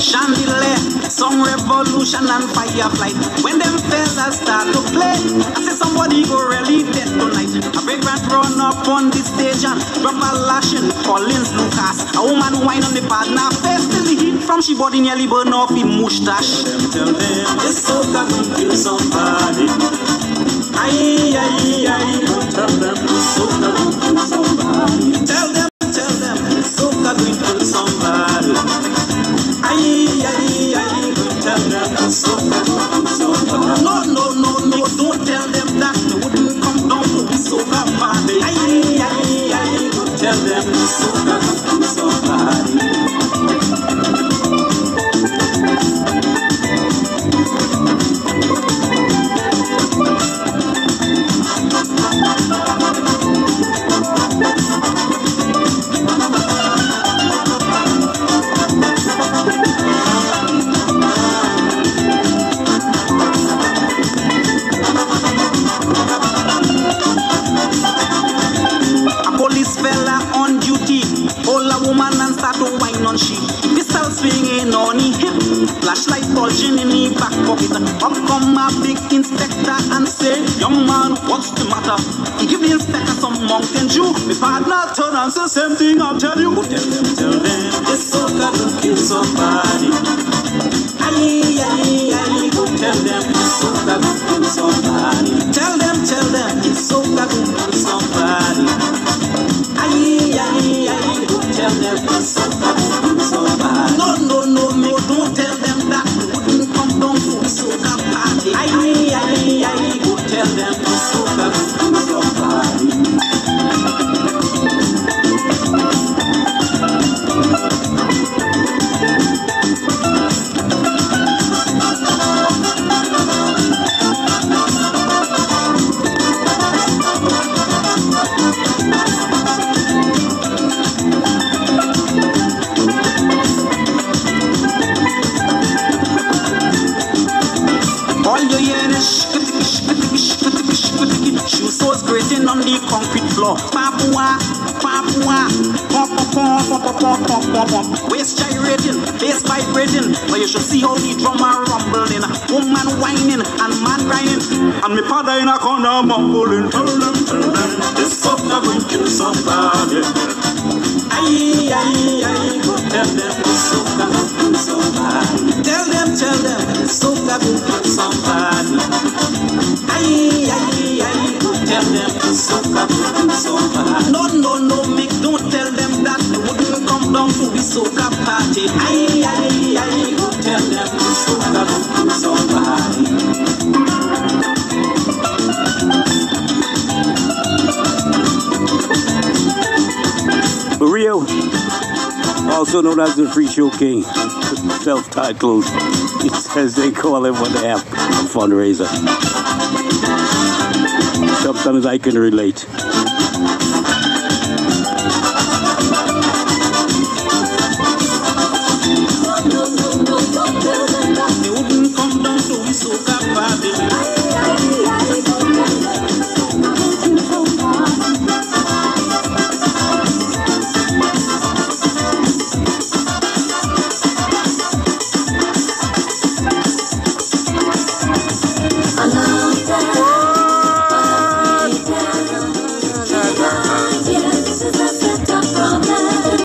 chandelier, some revolution and firefly. When them fellas start to play, I say somebody go really dead tonight. A vagrant run up on the stage and drop a lashing. Collins Lucas, a woman wine on the pad, now face till the heat from she body nearly burn off in mustache. Tell them, this soca will kill somebody. Aye, aye, aye, tell them, this soca will Thank Flashlight bulging in his back pocket Up come a big inspector and say Young man, what's the matter? He give the inspector some mountain dew. My partner turn and say same thing I'll tell you. Tell them, tell them This soca will kill somebody. Aye, aye Go tell them This soca will kill somebody. Tell them Thank you. Soles grating on the concrete floor. Papua, papua, pop, pop, pop, pop, pop, pop, pop, pop. Waist gyrating, bass vibrating. But you should see how the drummer rumbling. Woman whining and man grinding. And me father in a corner mumbling. Tell them, tell them, this soca will somebody. Aye, aye, aye, No, no, no, make don't tell them that they wouldn't come down to the soca party. Aye, aye, aye, go tell them this soca somebody. Rio, also known as the Free Show King, self-titled, as they call him when they have a fundraiser. Sometimes I can relate.